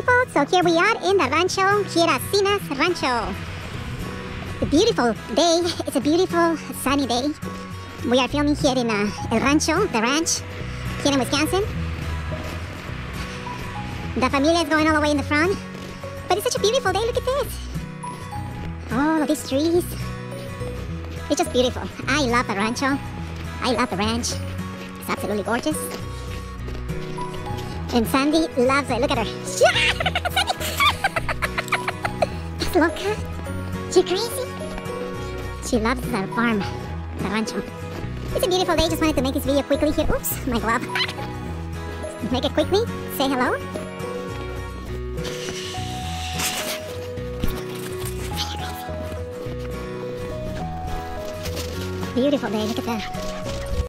people, so here we are in the rancho, Sinna's Rancho. A beautiful day, it's a beautiful sunny day. We are filming here in uh, El Rancho, the ranch, here in Wisconsin. The familia is going all the way in the front. But it's such a beautiful day, look at this. All of these trees. It's just beautiful. I love the rancho. I love the ranch. It's absolutely gorgeous. And Sandy loves it. Look at her. That's loca. She crazy. She loves the farm, the rancho. It's a beautiful day. Just wanted to make this video quickly here. Oops, my glove. make it quickly. Say hello. Beautiful day. Look at that.